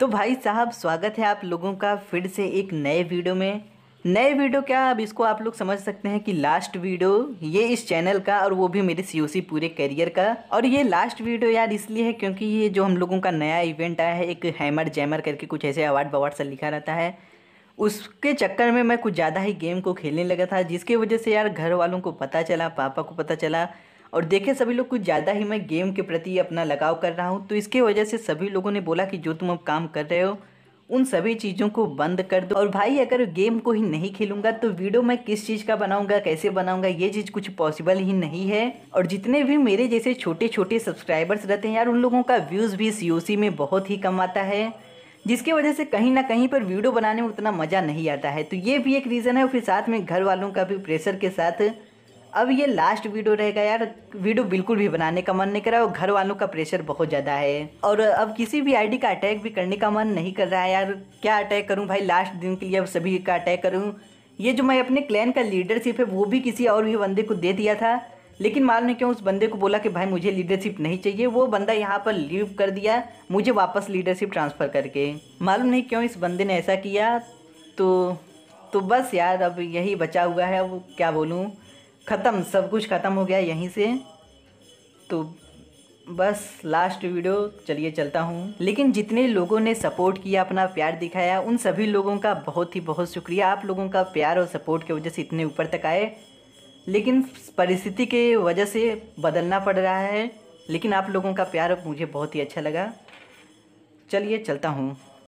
तो भाई साहब, स्वागत है आप लोगों का फिर से एक नए वीडियो में। नए वीडियो क्या? अब इसको आप लोग समझ सकते हैं कि लास्ट वीडियो ये इस चैनल का और वो भी मेरे सी पूरे करियर का। और ये लास्ट वीडियो यार इसलिए है क्योंकि ये जो हम लोगों का नया इवेंट आया है, एक हैमर जैमर करके कुछ ऐसे अवार्ड बवार्ड सा लिखा रहता है। उसके चक्कर में मैं कुछ ज़्यादा ही गेम को खेलने लगा था, जिसकी वजह से यार घर वालों को पता चला, पापा को पता चला और देखे, सभी लोग कुछ ज़्यादा ही मैं गेम के प्रति अपना लगाव कर रहा हूँ तो इसके वजह से सभी लोगों ने बोला कि जो तुम अब काम कर रहे हो, उन सभी चीज़ों को बंद कर दो। और भाई, अगर गेम को ही नहीं खेलूँगा तो वीडियो मैं किस चीज़ का बनाऊँगा, कैसे बनाऊँगा, ये चीज़ कुछ पॉसिबल ही नहीं है। और जितने भी मेरे जैसे छोटे छोटे सब्सक्राइबर्स रहते हैं यार, उन लोगों का व्यूज़ भी सी में बहुत ही कम आता है, जिसकी वजह से कहीं ना कहीं पर वीडियो बनाने में उतना मज़ा नहीं आता है। तो ये भी एक रीज़न है, और फिर साथ में घर वालों का भी प्रेशर के साथ अब ये लास्ट वीडियो रहेगा यार। वीडियो बिल्कुल भी बनाने का मन नहीं कर रहा है और घर वालों का प्रेशर बहुत ज़्यादा है। और अब किसी भी आईडी का अटैक भी करने का मन नहीं कर रहा है यार। क्या अटैक करूँ भाई लास्ट दिन के लिए अब सभी का अटैक करूँ? ये जो मैं अपने क्लैन का लीडरशिप है, वो भी किसी और भी बंदे को दे दिया था। लेकिन मालूम क्यों उस बंदे को बोला कि भाई मुझे लीडरशिप नहीं चाहिए? वो बंदा यहाँ पर लीव कर दिया, मुझे वापस लीडरशिप ट्रांसफ़र करके। मालूम नहीं क्यों इस बंदे ने ऐसा किया। तो तो बस यार, अब यही बचा हुआ है। अब क्या बोलूँ? ख़त्म, सब कुछ ख़त्म हो गया यहीं से। तो बस लास्ट वीडियो चलिए चलता हूँ। लेकिन जितने लोगों ने सपोर्ट किया, अपना प्यार दिखाया, उन सभी लोगों का बहुत ही बहुत शुक्रिया। आप लोगों का प्यार और सपोर्ट की वजह से इतने ऊपर तक आए। लेकिन परिस्थिति के वजह से बदलना पड़ रहा है। लेकिन आप लोगों का प्यार मुझे बहुत ही अच्छा लगा। चलिए चलता हूँ।